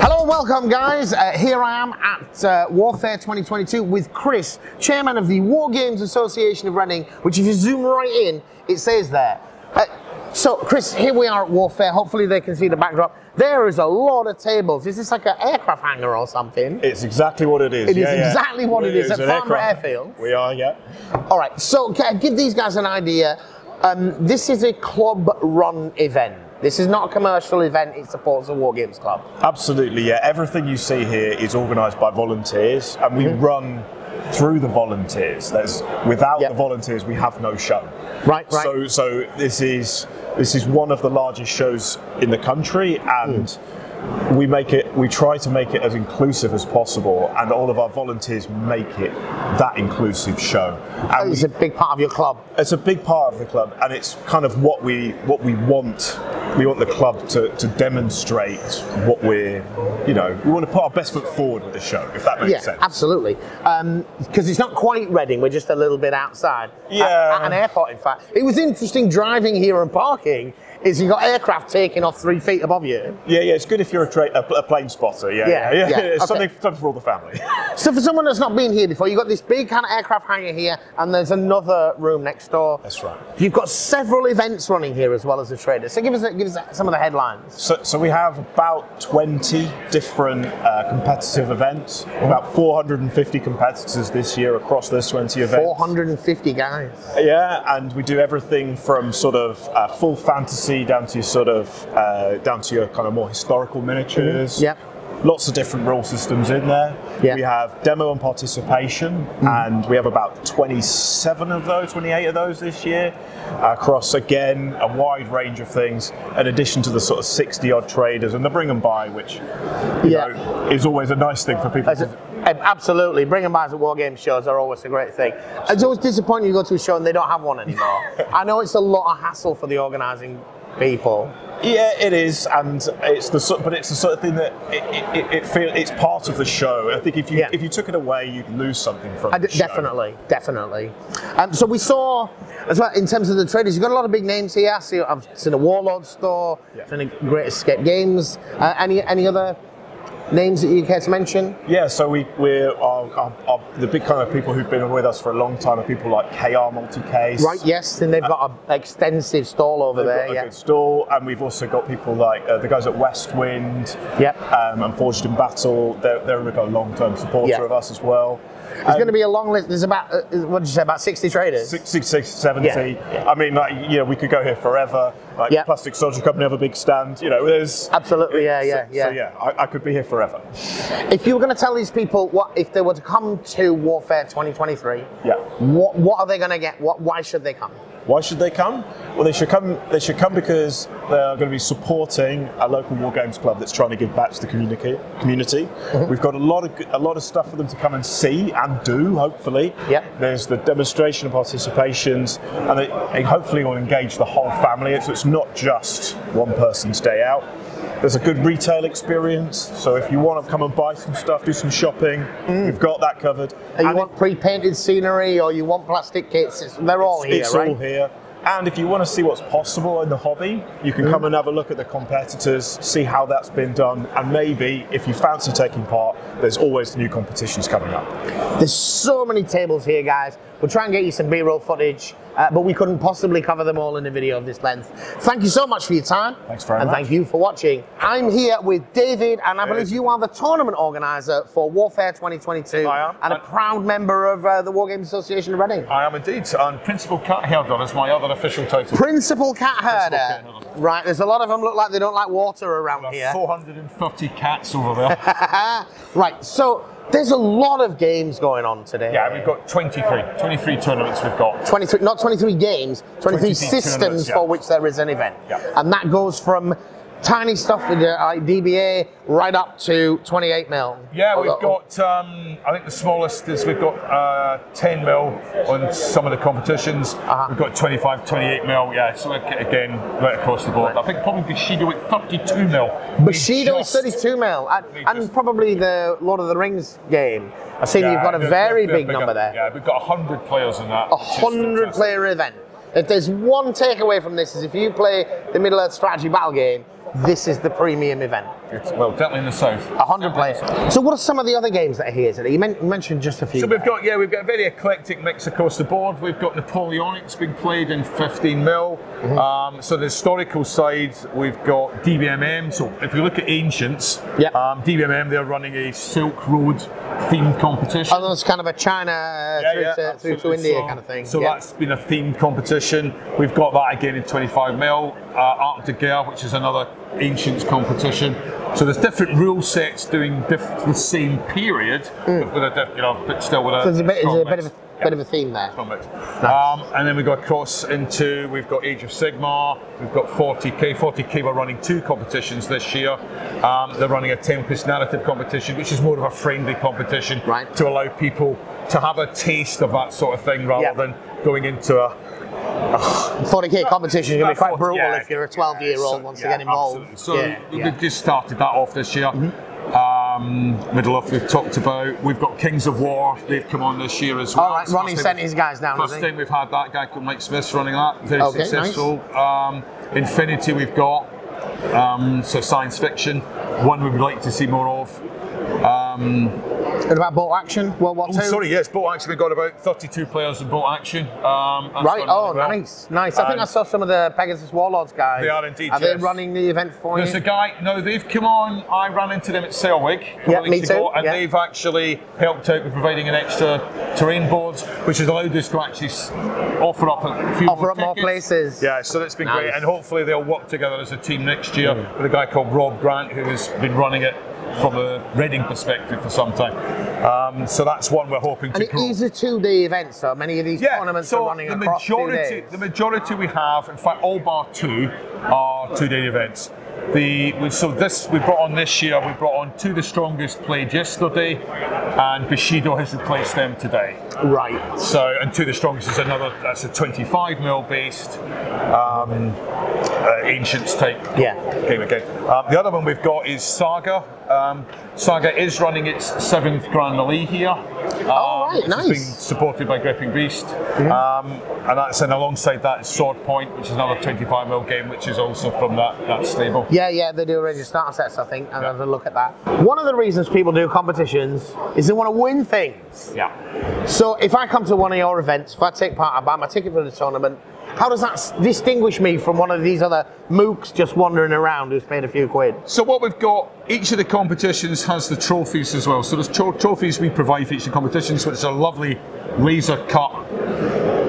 Hello and welcome, guys. Uh, here I am at uh, Warfare 2022 with Chris, chairman of the War Games Association of Reading, which, if you zoom right in, it says there. So, Chris, here we are at Warfare. Hopefully, they can see the backdrop. There is a lot of tables. Is this like an aircraft hangar or something? It's exactly what it is. It is yeah, yeah. exactly what it is It's at aircraft. Airfield. We are, yeah. All right, so give these guys an idea. Um, this is a club-run event. This is not a commercial event. It supports the War Games Club. Absolutely, yeah. Everything you see here is organised by volunteers, and we Mm-hmm. run through the volunteers. There's without Yep. the volunteers, we have no show. Right, right. So, so this is this is one of the largest shows in the country, and Mm. we make it. We try to make it as inclusive as possible, and all of our volunteers make it that inclusive show. And It's we- a big part of your club. it's a big part of the club, and it's kind of what we what we want. We want the club to, to demonstrate what we're, you know, we want to put our best foot forward with the show, if that makes Yeah, sense. absolutely. Um, because it's not quite Reading. We're just a little bit outside. Yeah. At, at an airport, in fact. It was interesting driving here and parking. Is you've got aircraft taking off three feet above you. Yeah, yeah, it's good if you're a, tra- a, a plane spotter. Yeah, Yeah, yeah, yeah. yeah, It's okay. something, something for all the family. So for someone that's not been here before, you've got this big kind of aircraft hangar here, and there's another room next door. That's right. You've got several events running here as well as a trader. So give us give us some of the headlines. So, so we have about 20 different uh, competitive events, about 450 competitors this year across those 20 events. 450 guys. Yeah, and we do everything from sort of uh, full fantasy down to sort of uh, down to your kind of more historical miniatures. Yep. Lots of different rule systems in there. Yeah. We have demo and participation, and we have about 27 of those, 28 of those this year, across again a wide range of things. In addition to the sort of 60 odd traders and the bring and buy, which you Yeah. know, is always a nice thing for people. As a- to, Absolutely, bringing buys at war game shows are always a great thing. It's always disappointing you go to a show and they don't have one anymore. I know it's a lot of hassle for the organising people. Yeah, it is, and it's the but it's the sort of thing that it, it, it, it feel it's part of the show. I think if you Yeah. if you took it away, you'd lose something from I d- the show. definitely, definitely. Um, so we saw, as well, in terms of the traders, you've got a lot of big names here. I see, I've seen a Warlord store, Yeah. seen a Great Escape Games. Uh, any any other names that you care to mention? Yeah, so we we're our, our, our, the big kind of people who've been with us for a long time are people like KR Multicase. Right, yes, and they've got an extensive stall over They've there. got a Yeah. good stall, and we've also got people like uh, the guys at Westwind, Yep. um, and Forged in Battle. They're, they're a long-term supporter Yeah. of us as well. There's going to be a long list. There's about, uh, what did you say, about 60 traders? 60, 60, 70. Yeah, yeah. I mean, like, you know, we could go here forever. Like, Yeah. Plastic Soldier Company have a big stand. You know, there's. Absolutely, yeah, yeah, so, yeah. So, yeah, I, I could be here forever. If you were going to tell these people what if they were to come to Warfare 2023, Yeah. what what are they going to get? What why should they come? Why should they come? Well, they should come. They should come because they're going to be supporting a local war games club that's trying to give back to the community. Community. Mm-hmm. We've got a lot of a lot of stuff for them to come and see and do. Hopefully. Yep. There's the demonstration and participations, and they, they hopefully will engage the whole family. So it's not just one person's day out. There's a good retail experience. So if you want to come and buy some stuff, do some shopping, we've got that covered. Uh, You And want pre-painted scenery or you want plastic kits? It's, they're all here, it's right? all here. And if you want to see what's possible in the hobby, you can come and have a look at the competitors, see how that's been done, and maybe if you fancy taking part, there's always new competitions coming up. There's so many tables here, guys. We'll try and get you some B-roll footage, uh, but we couldn't possibly cover them all in a video of this length. Thank you so much for your time. Thanks very and much. thank you for watching. I'm here with David, and I believe you are the tournament organizer for Warfare 2022 I am. and a proud member of uh, the War Games Association of Reading. I am indeed. And Principal Cat Herder is my other official title. Principal cat herder. cat herder. Right, there's a lot of them look like they don't like water around There here. are 430 cats over there. right, so there's a lot of games going on today. yeah, we've got 23. 23 tournaments we've got. 23, not 23 games, 23, 23 systems yeah. for which there is an event. Yeah. And that goes from tiny stuff with the like DBA right up to 28 mil. Yeah, Oh, we've oh, got. Um, I think the smallest is we've got uh, 10 mil on some of the competitions. Uh-huh. We've got 25, 28 mil. Yeah, so again, right across the board. I think probably Bushido at 32 mil. Bushido is Just- 32 mil, and, and probably the Lord of the Rings game. I've seen you've got a they're- very they're big bigger. number there. Yeah, we've got 100 players in that. A hundred player event. If there's one takeaway from this is if you play the Middle Earth strategy battle game, this is the premium event. It's- well, definitely in the south. A hundred players. So what are some of the other games that are here today? You mentioned just a few. So we've got yeah, we've got a very eclectic mix across the board. We've got Napoleonics being played in 15 mil. Mm-hmm. Um, so the historical side, we've got DBMM. So if you look at ancients, Yep. um, DBMM they're running a Silk Road themed competition. Oh, that's kind of a China uh, Yeah, through, yeah, to, through to. India So- kind of thing. So yeah. that's been a themed competition. We've got that again in 25 mil. Uh, Art de Guerre, which is another ancients competition. So there's different rule sets doing diff- the same period, but with a diff- you know, but still with a. Mm. So there's a bit, a bit of a, bit of a theme there. Mix. Um, and then we go across into we've got Age of Sigmar, we've got 40k. 40k we're running two competitions this year. Um, they're running a Tempest narrative competition, which is more of a friendly competition Right. to allow people to have a taste of that sort of thing rather Yeah. than going into a 40k competition is going to be quite 40 brutal yeah. if you're a 12 year old So- wants to get involved. absolutely. So we- just started that off this year. Um, Middle Earth we've talked about. We've got Kings of War. They've come on this year as well. All right, Ronnie sent his guys down. First time we've had that guy called Mike Smith running that. Very Okay, successful. Um, Infinity we've got. Um, so science fiction. One we would like to see more of. What about boat action? World War oh, sorry, yes, boat action. We've got about 32 players in boat action. Um, Right. Oh, well. nice, nice. I think I saw some of the Pegasus Warlords guys. They are indeed, Are they yes. running the event for There's you? There's a guy. No, they've come on. I ran into them at Selwig Yeah, me ago, too, and yeah. they've actually helped out with providing an extra terrain board, which has allowed us to actually offer up a few Offer more up more places. Yeah, so that's been Nice. great, and hopefully they'll work together as a team next year with a guy called Rob Grant, who has been running it from a Reading perspective for some time. Um, so that's one we're hoping to And it grow. is a two-day event, so many of these tournaments so are running the across two days. the majority we have, in fact, all bar two, are two-day events. The so this we brought on this year. We brought on two of the strongest played yesterday, and Bushido has replaced them today. Right. So and two of the strongest is another. That's a 25 mil based um, uh, ancients type Yeah. game again. Um, the other one we've got is Saga. Um, Saga is running its seventh Grand Melee here. Oh, right, nice. Mm-hmm. being supported by Gripping Beast. Um, and that's and alongside that is Sword Point, which is another 25 mil game, which is also from that, that stable. Yeah, yeah, they do already starter sets, I think. I'll have a look at that. One of the reasons people do competitions is they want to win things. Yeah. So if I come to one of your events, if I take part, I buy my ticket for the tournament, how does that distinguish me from one of these other mooks just wandering around who's paid a few quid? So what we've got, each of the competitions has the trophies as well. So there's tro- trophies we provide for each of the competitions, which is a lovely laser cut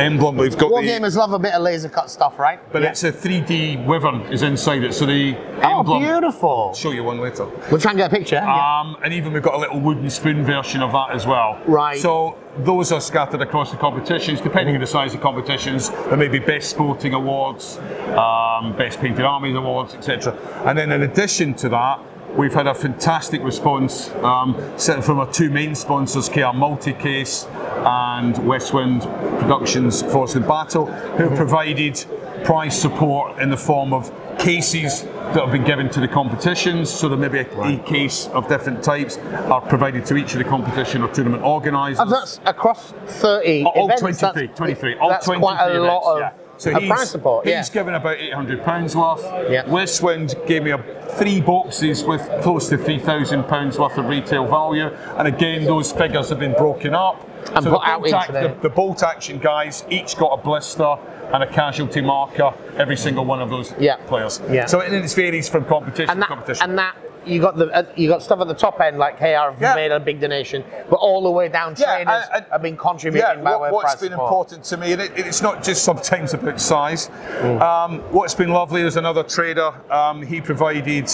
emblem. We've got the, Wargamers love a bit of laser cut stuff, right? but Yeah. it's a 3D wyvern is inside it. So the Oh, emblem. beautiful. Show you one later. We'll try and get a picture. yeah. Um, and even we've got a little wooden spoon version of that as well. Right. So those are scattered across the competitions, depending on the size of competitions. There may be best sporting awards, um, best painted armies awards, etc. And then in addition to that, we've had a fantastic response um, from our two main sponsors, KR Multicase and Westwind Productions Forged in Battle, who provided prize support in the form of cases that have been given to the competitions. So there may be a, a case of different types are provided to each of the competition or tournament organisers. And that's across 30 all events. 23, that's, 23, all that's 23 quite a events, lot of yeah. So of he's, prize support. he's Yeah. given about eight hundred pounds worth. Yeah. Westwind gave me a, three boxes with close to three thousand pounds worth of retail value, and again those figures have been broken up. And so put the out bolt, into ac- the- the, bolt action guys each got a blister and a casualty marker. Every single one of those Yeah. players. Yeah. So it, it varies from competition and to that, competition. and that you got the uh, you got stuff at the top end like KR have Yeah. made a big donation, but all the way down Yeah, trainers and- and- have been contributing by what, of what's been support. important to me, and it, it's not just sometimes about size. Mm. Um, what's been lovely is another trader. Um, he provided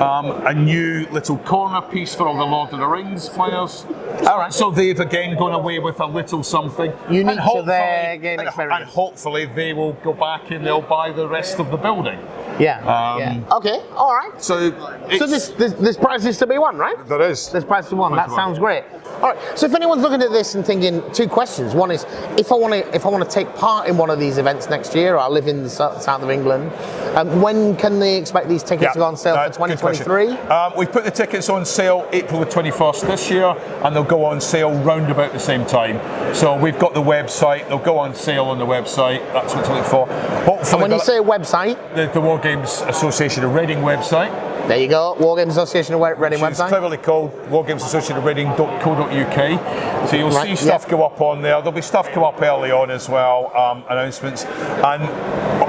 um, a new little corner piece for all the Lord of the Rings players. All right. So they've again gone away with a little something Unique to their game and- experience. And hopefully they will go back and they'll buy the rest of the building. Yeah. Um, yeah. Okay. All right. So, So this, this this prize is to be won, right? there is. There's prize to one. Prize That to one. sounds great. All right. So if anyone's looking at this and thinking two questions, one is if I want to if I want to take part in one of these events next year, or I live in the south of England, um, when can they expect these tickets to go on sale no, for 2023? Um, we've put the tickets on sale April the 21st this year, and they'll go on sale round about the same time. So we've got the website; they'll go on sale on the website. That's what to look for. Hopefully, And when you they'll- say website, the, the War Games Association of Reading website, there you go. War Games Association of Reading website. cleverly called War Games Association of Reading.co.uk. So you'll Right, see stuff yeah. go up on there. There'll be stuff come up early on as well, um, announcements. And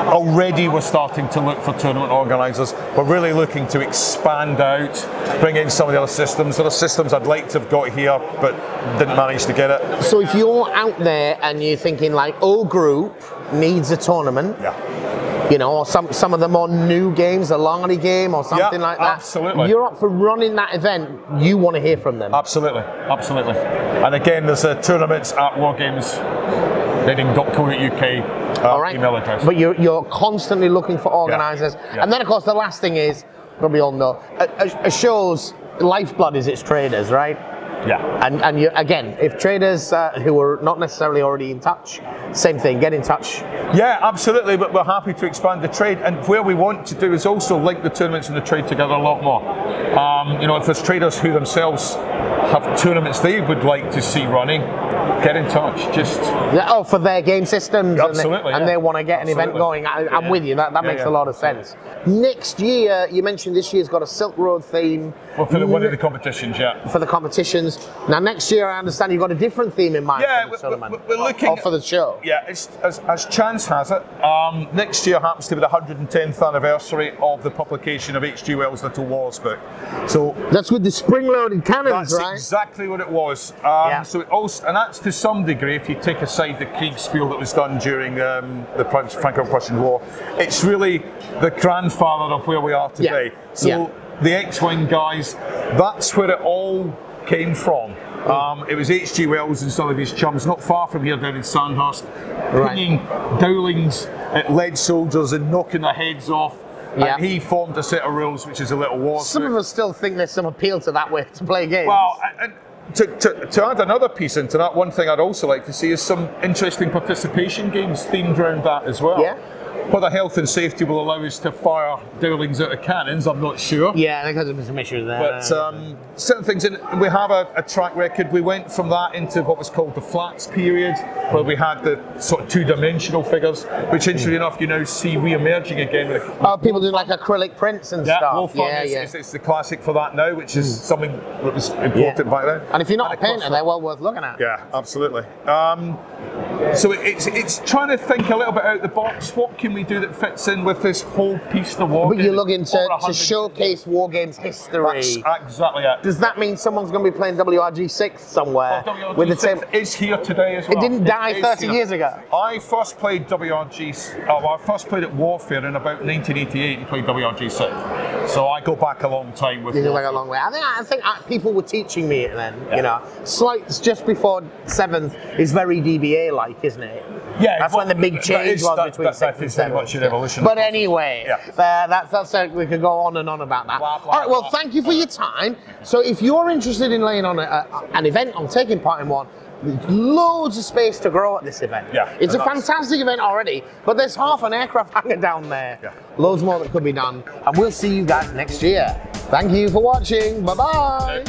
already we're starting to look for tournament organisers. We're really looking to expand out, bring in some of the other systems. There are systems I'd like to have got here, but didn't manage to get it. So if you're out there and you're thinking like, O Group needs a tournament, Yeah. You know, or some some of the more new games, a Longley game or something Yeah, like that. absolutely. You're up for running that event. You want to hear from them. Absolutely, absolutely. And again, there's a tournaments at War Games. Reading.co.uk uh, all right. email address. But you're you're constantly looking for organisers, Yeah. and then of course the last thing is probably all know a, a, a show's lifeblood is its traders, right? Yeah. And and you again, if traders uh, who are not necessarily already in touch, same thing, get in touch. Yeah, absolutely. But we're happy to expand the trade, and where we want to do is also link the tournaments and the trade together a lot more. Um, you know, if there's traders who themselves have tournaments they would like to see running, get in touch. Just Yeah, Oh, for their game systems, and they- Absolutely, and yeah. they, want to get an event going. I, I'm Yeah. with you. That, that makes a lot of sense. Next year, you mentioned this year's got a Silk Road theme well, for the, one of the competitions, yeah. for the competitions. Now, next year, I understand you've got a different theme in mind Yeah, for the we- tournament. we- we're looking or for the show. Yeah, it's, as, as chance has it, um, next year happens to be the 110th anniversary of the publication of H.G. Wells' Little Wars book. So That's with the spring-loaded cannons, right? Exactly what it was. Um, Yeah. So it also, and that's to some degree, if you take aside the Kriegspiel that was done during um, the Franco-Prussian War, it's really the grandfather of where we are today. Yeah. So Yeah. the X-wing guys, that's where it all came from. Um, it was H.G. Wells and some of his chums, not far from here down in Sandhurst, Right. pinging dowlings at lead soldiers and knocking their heads off. Yeah. And he formed a set of rules, which is a little war. Some of us still think there's some appeal to that way to play games. Well, and to, to, to add another piece into that, one thing I'd also like to see is some interesting participation games themed around that as well. Yeah. Whether health and safety will allow us to fire dowlings out of cannons, I'm not sure. yeah, because there's some issues there. But um, certain things, in, we have a, a track record. We went from that into what was called the flats period, where we had the sort of two-dimensional figures, which, interestingly enough, you now see re-emerging again. With oh, people do like acrylic prints and yeah, stuff. Wolf yeah, is, yeah. is, is the classic for that now, which is something that was important back then. and if you're not a painter, they're well worth looking at. Yeah, absolutely. Um, so it- it's it's trying to think a little bit out the box. What can we do that fits in with this whole piece of war? But you're looking to, to showcase War Games history. That's exactly it. Does that mean someone's going to be playing WRG6 somewhere WRG with the same? is here today as well. It didn't die is 30 years ago. I first played WRG. Oh, well, I first played at Warfare in about 1988 and played WRG6. So I go back a long time with. Is like Warfare. a long way. I think I think uh, people were teaching me it then. You know, slights just before seventh is very DBA like, isn't it? Yeah, that's well, when the big change was that- between that- sixth that and is very seventh. much an evolution. But anyway, Yeah. uh, that's that's uh, we could go on and on about that. Blah, blah, All right. Well, blah. thank you for your time. So, if you're interested in laying on a, a, an event, on taking part in one. There's loads of space to grow at this event. Yeah, it's a that's- fantastic event already, but there's half an aircraft hangar down there. Yeah. Loads more that could be done, and we'll see you guys next year. Thank you for watching. Bye bye.